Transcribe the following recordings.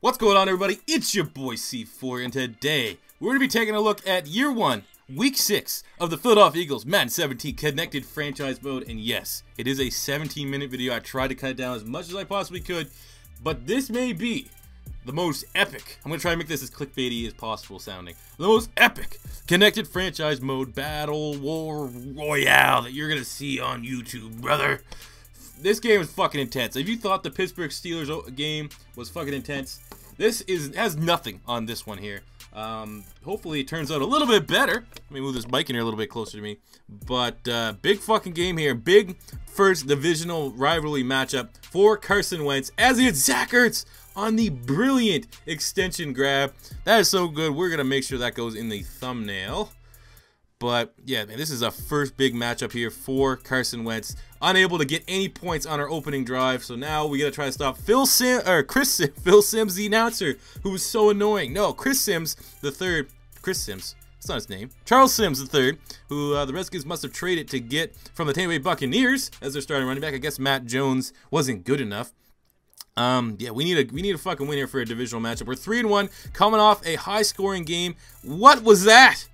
What's going on, everybody? It's your boy C4, and today we're going to be taking a look at Year 1, Week 6 of the Philadelphia Eagles Madden 17 Connected Franchise Mode. And yes, it is a 17 minute video. I tried to cut it down as much as I possibly could, but this may be the most epic. I'm going to try and make this as clickbaity as possible sounding. The most epic Connected Franchise Mode Battle War Royale that you're going to see on YouTube, brother this game is fucking intense. If you thought the Pittsburgh Steelers game was fucking intense, this is has nothing on this one here. Um, hopefully it turns out a little bit better. Let me move this mic in here a little bit closer to me. But uh, big fucking game here. Big first divisional rivalry matchup for Carson Wentz as he Zach Ertz on the brilliant extension grab. That is so good. We're going to make sure that goes in the thumbnail. But yeah, man, this is a first big matchup here for Carson Wentz. Unable to get any points on our opening drive, so now we gotta try to stop Phil Sim or Chris Sim, Phil Simms, the announcer, who was so annoying. No, Chris Sims the third. Chris Sims. That's not his name. Charles Sims the third, who uh, the Redskins must have traded to get from the Tampa Bay Buccaneers as their starting running back. I guess Matt Jones wasn't good enough. Um, yeah, we need a we need a fucking win here for a divisional matchup. We're three and one, coming off a high scoring game. What was that?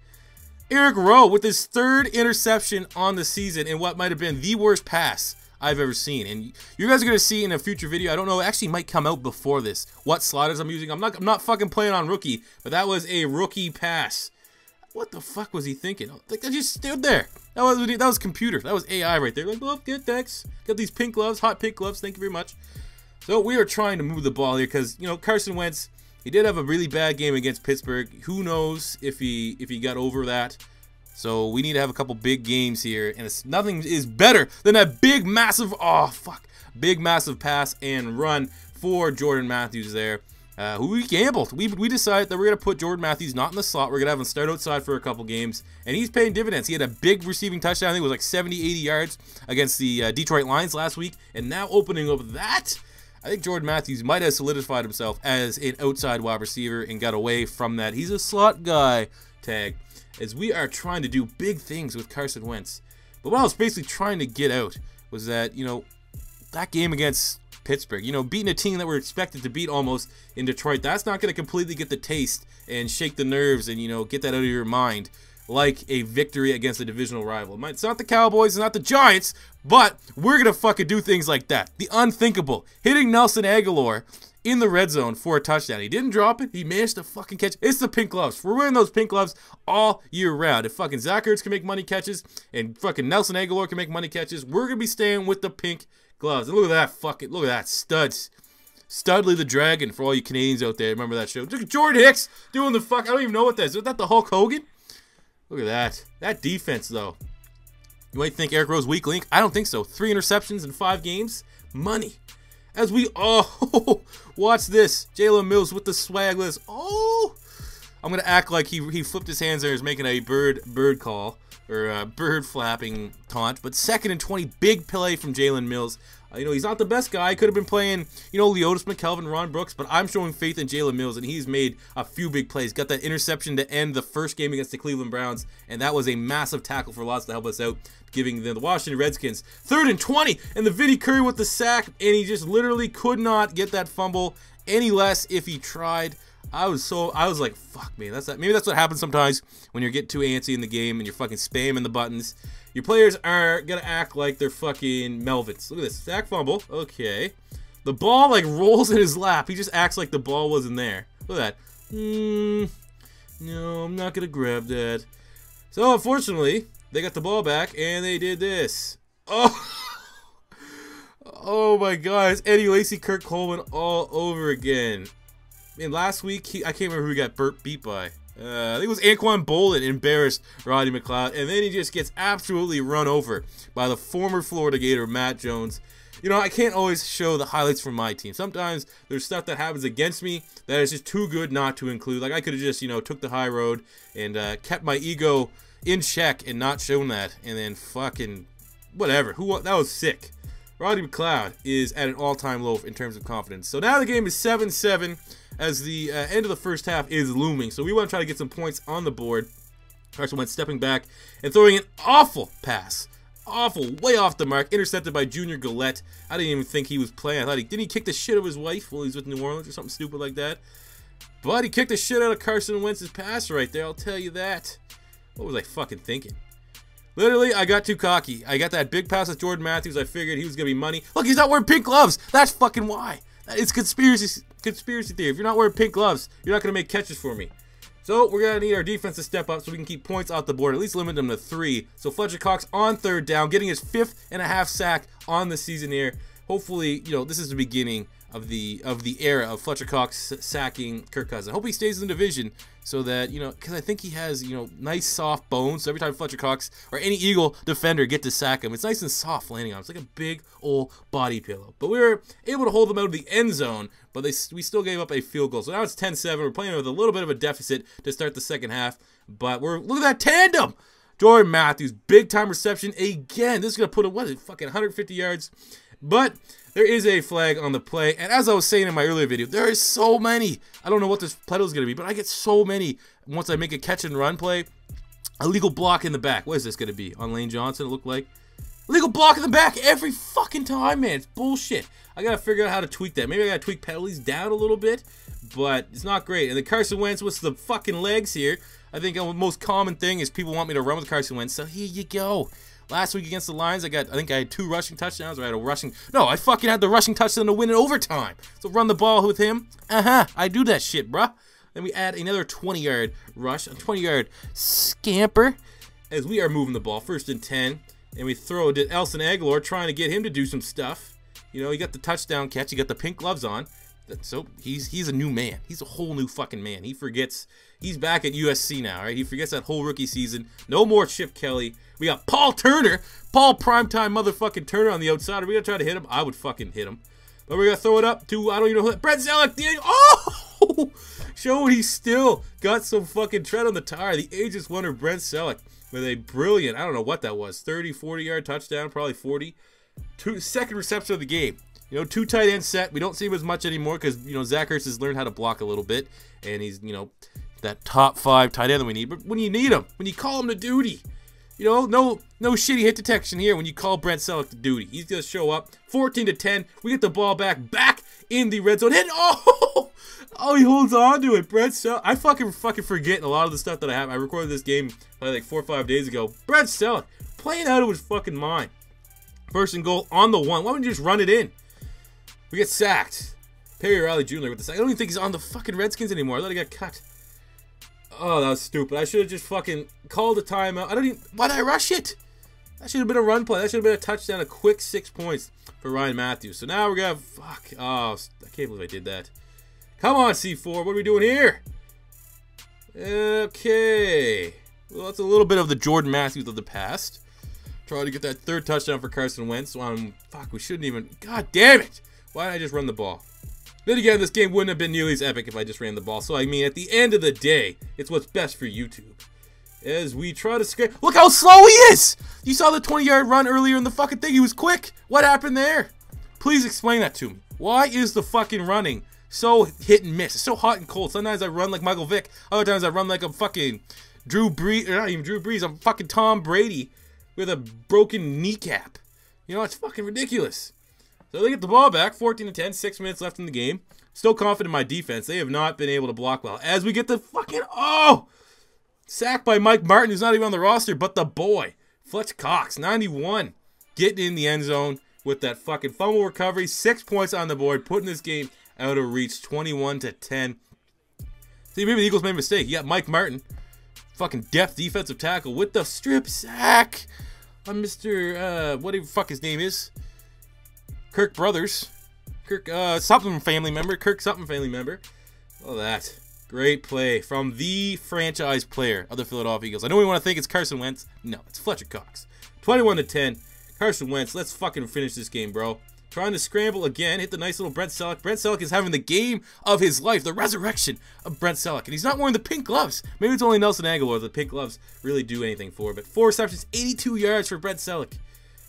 Eric Rowe with his third interception on the season in what might have been the worst pass I've ever seen. And you guys are gonna see in a future video. I don't know. Actually, might come out before this. What sliders I'm using? I'm not. I'm not fucking playing on rookie, but that was a rookie pass. What the fuck was he thinking? Like I just stood there. That was that was computer. That was AI right there. Like, well, good, thanks. Got these pink gloves, hot pink gloves. Thank you very much. So we are trying to move the ball here because you know Carson Wentz he did have a really bad game against Pittsburgh. Who knows if he if he got over that? So we need to have a couple big games here, and it's, nothing is better than that big, massive, oh fuck, big, massive pass and run for Jordan Matthews there. Uh, who we gambled. We, we decided that we're going to put Jordan Matthews not in the slot. We're going to have him start outside for a couple games. And he's paying dividends. He had a big receiving touchdown. I think it was like 70, 80 yards against the uh, Detroit Lions last week. And now opening up that I think Jordan Matthews might have solidified himself as an outside wide receiver and got away from that. He's a slot guy tag as we are trying to do big things with Carson Wentz. But what I was basically trying to get out was that, you know, that game against Pittsburgh, you know, beating a team that we're expected to beat almost in Detroit, that's not going to completely get the taste and shake the nerves and, you know, get that out of your mind like a victory against a divisional rival. It's not the Cowboys, it's not the Giants, but we're going to fucking do things like that. The unthinkable. Hitting Nelson Agholor in the red zone for a touchdown. He didn't drop it. He managed to fucking catch. It's the pink gloves. We're wearing those pink gloves all year round. If fucking Zach Ertz can make money catches and fucking Nelson Agholor can make money catches, we're going to be staying with the pink gloves. And look at that fucking, look at that studs. Studley the Dragon for all you Canadians out there. Remember that show? Jordan Hicks doing the fuck. I don't even know what that is. Is that the Hulk Hogan? Look at that. That defense, though. You might think Eric Rowe's weak link. I don't think so. Three interceptions in five games. Money. As we oh watch this. Jalen Mills with the swagless. Oh I'm gonna act like he he flipped his hands there. He's making a bird bird call or bird flapping taunt. But second and 20, big play from Jalen Mills. Uh, you know, he's not the best guy. Could have been playing, you know, Leodis McKelvin, Ron Brooks, but I'm showing faith in Jalen Mills, and he's made a few big plays. Got that interception to end the first game against the Cleveland Browns, and that was a massive tackle for lots to help us out, giving them the Washington Redskins third and 20, and the Vinny Curry with the sack, and he just literally could not get that fumble any less if he tried. I was so I was like, fuck me. That's that. Maybe that's what happens sometimes when you get too antsy in the game and you're fucking spamming the buttons. Your players are gonna act like they're fucking Melvins. Look at this sack fumble. Okay, the ball like rolls in his lap. He just acts like the ball wasn't there. Look at that. Hmm. No, I'm not gonna grab that. So unfortunately, they got the ball back and they did this. Oh. Oh my god, it's Eddie Lacy, Kurt Coleman all over again. And last week, he, I can't remember who he got Burt beat by. Uh, I think it was Anquan Boldin embarrassed Rodney McLeod, and then he just gets absolutely run over by the former Florida Gator Matt Jones. You know, I can't always show the highlights from my team. Sometimes there's stuff that happens against me that is just too good not to include. Like I could have just, you know, took the high road and uh, kept my ego in check and not shown that, and then fucking whatever. Who that was sick. Rodney McLeod is at an all-time low in terms of confidence. So now the game is 7-7 as the uh, end of the first half is looming. So we want to try to get some points on the board. Carson Wentz stepping back and throwing an awful pass. awful, way off the mark, intercepted by Junior Galette. I didn't even think he was playing. I thought he didn't he kick the shit out of his wife while he's with New Orleans or something stupid like that. But he kicked the shit out of Carson Wentz's pass right there. I'll tell you that. What was I fucking thinking? Literally, I got too cocky. I got that big pass with Jordan Matthews. I figured he was gonna be money. Look, he's not wearing pink gloves. That's fucking why. It's conspiracy conspiracy theory. If you're not wearing pink gloves, you're not gonna make catches for me. So we're gonna need our defense to step up so we can keep points off the board, at least limit them to three. So Fletcher Cox on third down, getting his fifth and a half sack on the season here. Hopefully, you know, this is the beginning of the of the era of Fletcher Cox sacking Kirk Cousins. I hope he stays in the division so that you know because I think he has you know nice soft bones. So every time Fletcher Cox or any Eagle defender get to sack him, it's nice and soft landing on. Him. It's like a big old body pillow. But we were able to hold them out of the end zone, but they we still gave up a field goal. So now it's 10-7. We're playing with a little bit of a deficit to start the second half. But we're look at that tandem. Jordan Matthews, big time reception again. This is gonna put a what? Fucking 150 yards. But there is a flag on the play, and as I was saying in my earlier video, there is so many. I don't know what this pedal is going to be, but I get so many once I make a catch and run play. Illegal block in the back. What is this going to be? On Lane Johnson, it looked like. Illegal block in the back every fucking time, man. It's bullshit. I got to figure out how to tweak that. Maybe I got to tweak penalties down a little bit, but it's not great. And then Carson Wentz with the fucking legs here. I think the most common thing is people want me to run with Carson Wentz, so here you go. Last week against the Lions, I got I think I had two rushing touchdowns, or I had a rushing no, I fucking had the rushing touchdown to win in overtime. So run the ball with him. Uh-huh. I do that shit, bruh. Then we add another 20 yard rush, a 20 yard scamper as we are moving the ball. First and 10. And we throw to Nelson Agholor trying to get him to do some stuff. You know, he got the touchdown catch, he got the pink gloves on. So he's he's a new man. He's a whole new fucking man. He forgets he's back at USC now, right? He forgets that whole rookie season. No more Chip Kelly. We got Paul Turner, Paul primetime motherfucking Turner on the outside. Are we gonna try to hit him? I would fucking hit him. But we're gonna throw it up to I don't even know who Brent Celek. The oh, showing he still got some fucking tread on the tire. The ageless wonder Brent Celek with a brilliant I don't know what that was 30, 40 yard touchdown, probably 40. Two second reception of the game. You know, two tight end set. We don't see him as much anymore because you know Zach Ertz has learned how to block a little bit, and he's you know that top five tight end that we need. But when you need him, when you call him to duty, you know, no no shitty hit detection here when you call Brent Celek to duty. He's gonna show up. 14 to 10. We get the ball back back in the red zone. And oh, oh, he holds on to it. Brent Celek. I fucking fucking forget a lot of the stuff that I have. I recorded this game like four or five days ago. Brent Celek playing out of his fucking mind. First and goal on the one. Why wouldn't you just run it in? We get sacked. Perry Riley Jr. with the sack. I don't even think he's on the fucking Redskins anymore. I thought he got cut. Oh, that was stupid. I should have just fucking called a timeout. I don't even. Why did I rush it? That should have been a run play. That should have been a touchdown. A quick six points for Ryan Mathews. So now we're gonna. Fuck. Oh, I can't believe I did that. Come on, C4. What are we doing here? Okay. Well, that's a little bit of the Jordan Matthews of the past. Trying to get that third touchdown for Carson Wentz. Um, fuck, we shouldn't even. God damn it! Why did I just run the ball? Then again, this game wouldn't have been nearly as epic if I just ran the ball. So, I mean, at the end of the day, it's what's best for YouTube. As we try to scare. Look how slow he is! You saw the 20 yard run earlier in the fucking thing. He was quick. What happened there? Please explain that to me. Why is the fucking running so hit and miss? It's so hot and cold. Sometimes I run like Michael Vick. Other times I run like I'm fucking Drew Brees. Not even Drew Brees. I'm fucking Tom Brady with a broken kneecap. You know, it's fucking ridiculous. So they get the ball back, 14 to 10, six minutes left in the game. Still confident in my defense. They have not been able to block well. As we get the fucking oh sack by Mike Martin, who's not even on the roster, but the boy Fletch Cox, 91, getting in the end zone with that fucking fumble recovery, six points on the board, putting this game out of reach, 21 to 10. See, maybe the Eagles made a mistake. You got Mike Martin, fucking depth defensive tackle with the strip sack on Mr. Uh, what the fuck his name is. Kirk Brothers. Kirk, uh, something family member. Kirk something family member. Oh, that. Great play from the franchise player of the Philadelphia Eagles. I know we want to think it's Carson Wentz. No, it's Fletcher Cox. 21 to 10. Carson Wentz, let's fucking finish this game, bro. Trying to scramble again, hit the nice little Brent Celek. Brent Celek is having the game of his life, the resurrection of Brent Celek. And he's not wearing the pink gloves. Maybe it's only Nelson Agholor the pink gloves really do anything for. But four receptions, 82 yards for Brent Celek.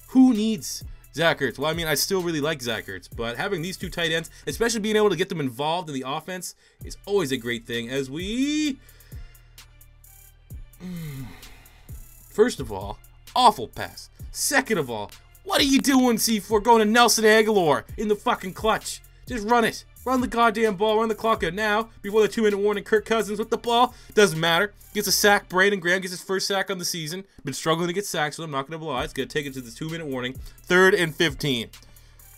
Who needs Zach Ertz. Well, I mean, I still really like Zach Ertz, but having these two tight ends, especially being able to get them involved in the offense, is always a great thing. As we. First of all, Awful pass. Second of all, what are you doing, C4, going to Nelson Agholor in the fucking clutch? Just run it. Run the goddamn ball. Run the clock out now. Before the two-minute warning, Kirk Cousins with the ball. Doesn't matter. Gets a sack. Brandon Graham gets his first sack on the season. Been struggling to get sacks, so I'm not going to lie. It's going to take it to the two-minute warning. Third and 15.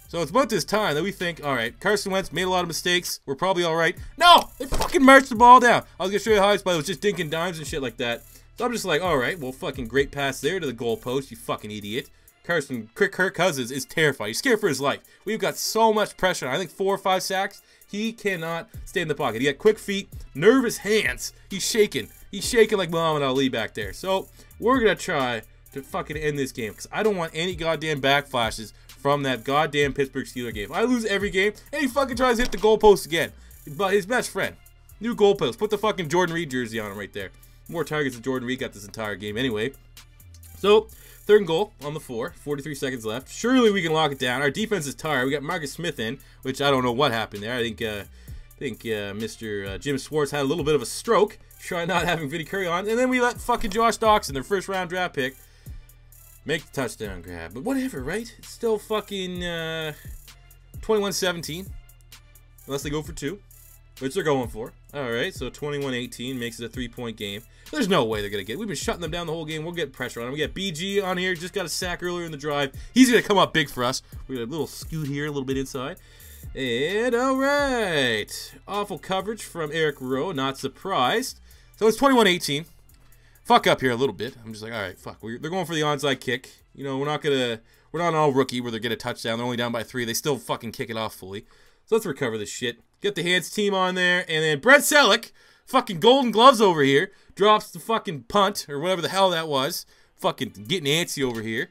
So it's about this time that we think, all right, Carson Wentz made a lot of mistakes. We're probably all right. No! They fucking marched the ball down. I was going to show you the highlights, but it was just dinking dimes and shit like that. So I'm just like, all right, well, fucking great pass there to the goalpost, you fucking idiot. Carson, Kirk Cousins is terrified. He's scared for his life. We've got so much pressure. I think four or five sacks. He cannot stay in the pocket. He got quick feet, nervous hands. He's shaking. He's shaking like Muhammad Ali back there. So we're going to try to fucking end this game because I don't want any goddamn backflashes from that goddamn Pittsburgh Steeler game. I lose every game and he fucking tries to hit the goalpost again. But his best friend. New goalpost. Put the fucking Jordan Reed jersey on him right there. More targets than Jordan Reed got this entire game anyway. So, Third and goal on the four. 43 seconds left. Surely we can lock it down. Our defense is tired. We got Marcus Smith in, which I don't know what happened there. I think uh, I think uh, Mr. Uh, Jim Schwartz had a little bit of a stroke, trying not having Vinny Curry on, and then we let fucking Josh Doctson, their first round draft pick, make the touchdown grab. But whatever, right? It's still fucking 21-17, uh, unless they go for two, which they're going for. All right, so 21-18 makes it a three-point game. There's no way they're going to get We've been shutting them down the whole game. We'll get pressure on them. We got BG on here. Just got a sack earlier in the drive. He's going to come up big for us. We got a little scoot here, a little bit inside. And all right. Awful coverage from Eric Rowe. Not surprised. So it's 21-18. Fuck up here a little bit. I'm just like, all right, fuck. We're, they're going for the onside kick. You know, we're not going to... We're not all rookie where they get a touchdown. They're only down by three. They still fucking kick it off fully. So let's recover this shit. Get the hands team on there. And then Brent Celek, fucking golden gloves over here, drops the fucking punt, or whatever the hell that was. Fucking getting antsy over here.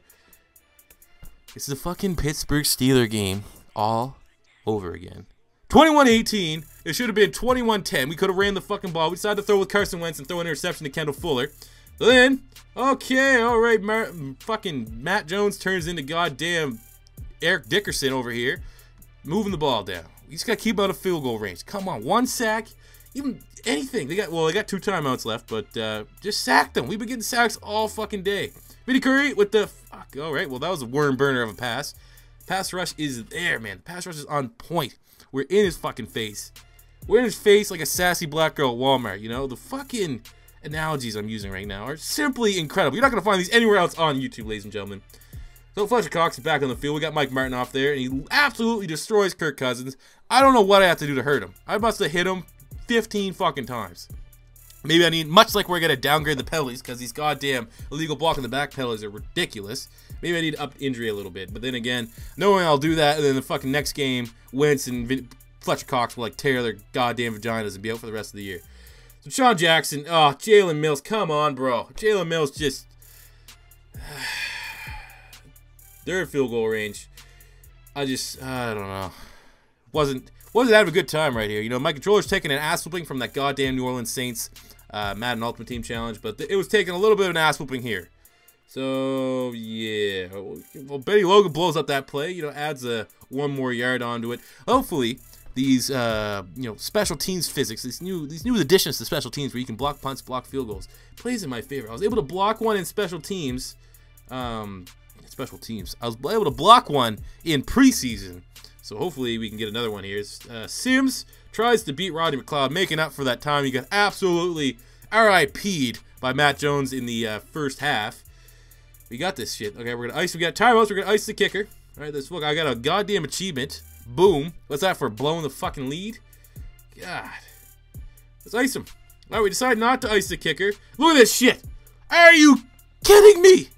It's the fucking Pittsburgh Steeler game all over again. 21-18. It should have been 21-10. We could have ran the fucking ball. We decided to throw with Carson Wentz and throw an interception to Kendall Fuller. Then, okay, all right, Mar fucking Matt Jones turns into goddamn Eric Dickerson over here, moving the ball down. We just got to keep out of field goal range. Come on, one sack, even anything. They got well, they got two timeouts left, but uh, just sack them. We've been getting sacks all fucking day. Vinny Curry with the fuck. All right, well that was a worm burner of a pass. Pass rush is there, man. The pass rush is on point. We're in his fucking face. We're in his face like a sassy black girl at Walmart. You know the fucking analogies I'm using right now are simply incredible. You're not gonna find these anywhere else on YouTube, ladies and gentlemen. So Fletcher Cox is back on the field. We got Mike Martin off there, and he absolutely destroys Kirk Cousins. I don't know what I have to do to hurt him. I must have hit him 15 fucking times. Maybe I need, much like we're going to downgrade the penalties because these goddamn illegal block in the back penalties are ridiculous. Maybe I need up injury a little bit. But then again, knowing I'll do that, and then the fucking next game, Wentz and Vin Fletcher Cox will like tear their goddamn vaginas and be out for the rest of the year. So Sean Jackson, oh, Jalen Mills, come on, bro. Jalen Mills just... they're at field goal range. I just, I don't know. Wasn't wasn't having a good time right here. You know, my controller's taking an ass whooping from that goddamn New Orleans Saints uh, Madden Ultimate Team Challenge, but it was taking a little bit of an ass whooping here. So yeah, well Bennie Logan blows up that play. You know, adds a one more yard onto it. Hopefully, these uh, you know special teams physics, these new these new additions to special teams where you can block punts, block field goals, plays in my favor. I was able to block one in special teams. Um, special teams. I was able to block one in preseason so hopefully we can get another one here. Uh, Sims tries to beat Rodney McLeod, making up for that time. He got absolutely RIP'd by Matt Jones in the uh, first half. We got this shit. Okay, we're gonna ice. We got timeouts. We're gonna ice the kicker. All right, let's look. I got a goddamn achievement. Boom. What's that for? Blowing the fucking lead? God. Let's ice him. All right, we decide not to ice the kicker. Look at this shit. Are you kidding me?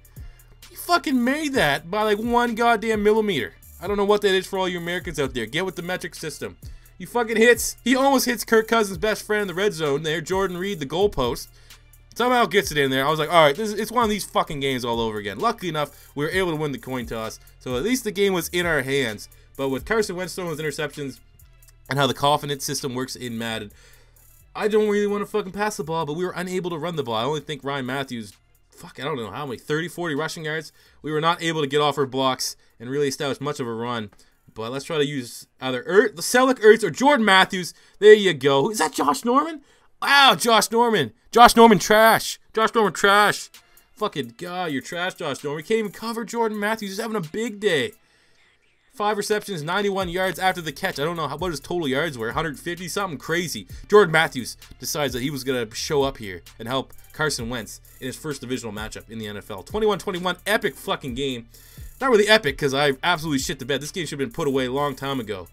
Fucking made that by like one goddamn millimeter. I don't know what that is for all you Americans out there. Get with the metric system. He fucking hits. He almost hits Kirk Cousins' best friend in the red zone there, Jordan Reed, the goalpost. Somehow gets it in there. I was like, all right, this is, it's one of these fucking games all over again. Luckily enough, we were able to win the coin toss, so at least the game was in our hands. But with Carson Wentz throwing his interceptions and how the confidence system works in Madden, I don't really want to fucking pass the ball, but we were unable to run the ball. I only think Ryan Mathews fuck, I don't know how many, 30, 40 rushing yards. We were not able to get off our blocks and really establish much of a run. But let's try to use either er the Celek Ertz or Jordan Matthews. There you go. Is that Josh Norman? Wow, Josh Norman. Josh Norman trash. Josh Norman trash. Fucking God, you're trash, Josh Norman. We can't even cover Jordan Matthews. He's having a big day. Five receptions, 91 yards after the catch. I don't know how, what his total yards were, 150, something crazy. Jordan Matthews decides that he was going to show up here and help Carson Wentz in his first divisional matchup in the NFL. 21-21, epic fucking game. Not really epic because I absolutely shit the bed. This game should have been put away a long time ago.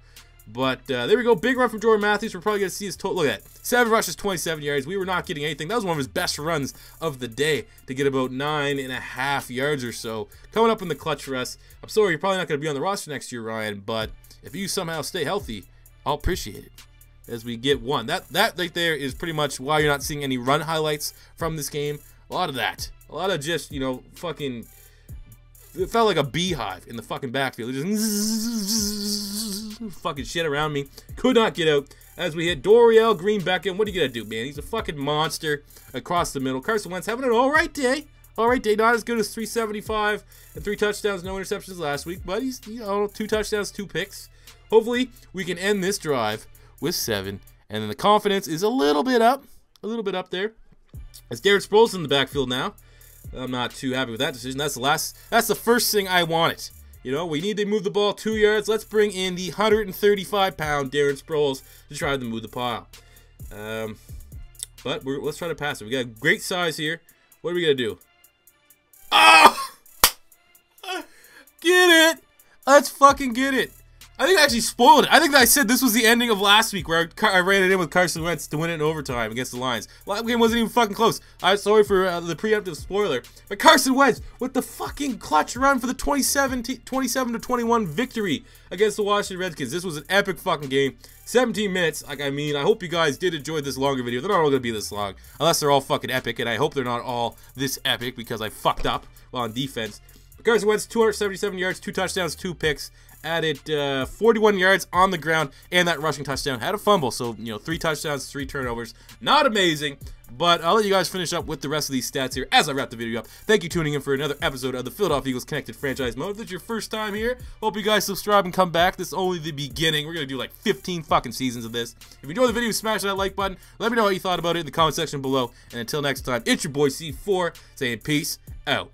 But uh, there we go. Big run from Jordan Matthews. We're probably going to see his total. Look at that. Seven rushes, 27 yards. We were not getting anything. That was one of his best runs of the day to get about nine and a half yards or so. Coming up in the clutch for us. I'm sorry, you're probably not going to be on the roster next year, Ryan. But if you somehow stay healthy, I'll appreciate it as we get one. That, that right there is pretty much why you're not seeing any run highlights from this game. A lot of that. A lot of just, you know, fucking it felt like a beehive in the fucking backfield. Just fucking shit around me. Could not get out as we hit Dorial Green Beckham. What are you gonna do, man? He's a fucking monster across the middle. Carson Wentz having an all right day. All right day, not as good as 375 and three touchdowns, no interceptions last week, but he's you know two touchdowns, two picks. Hopefully, we can end this drive with seven, and then the confidence is a little bit up, a little bit up there. As Darren Sproles in the backfield now. I'm not too happy with that decision. That's the last. That's the first thing I wanted. You know, we need to move the ball two yards. Let's bring in the 135-pound Darren Sproles to try to move the pile. Um, but let's try to pass it. We got a great size here. What are we gonna do? Oh! Get it! Let's fucking get it. I think I actually spoiled it. I think I said this was the ending of last week where I, I ran it in with Carson Wentz to win it in overtime against the Lions. Last game wasn't even fucking close. I'm sorry for uh, the preemptive spoiler. But Carson Wentz with the fucking clutch run for the 27 to 21 victory against the Washington Redskins. This was an epic fucking game. 17 minutes. Like, I mean, I hope you guys did enjoy this longer video. They're not all going to be this long. Unless they're all fucking epic. And I hope they're not all this epic because I fucked up while on defense. Carson Wentz, 277 yards, two touchdowns, two picks added uh, 41 yards on the ground and that rushing touchdown. Had a fumble, so, you know, three touchdowns, three turnovers. Not amazing, but I'll let you guys finish up with the rest of these stats here as I wrap the video up. Thank you tuning in for another episode of the Philadelphia Eagles Connected Franchise Mode. If it's your first time here, hope you guys subscribe and come back. This is only the beginning. We're going to do like 15 fucking seasons of this. If you enjoyed the video, smash that like button. Let me know what you thought about it in the comment section below. And until next time, it's your boy C4 saying peace out.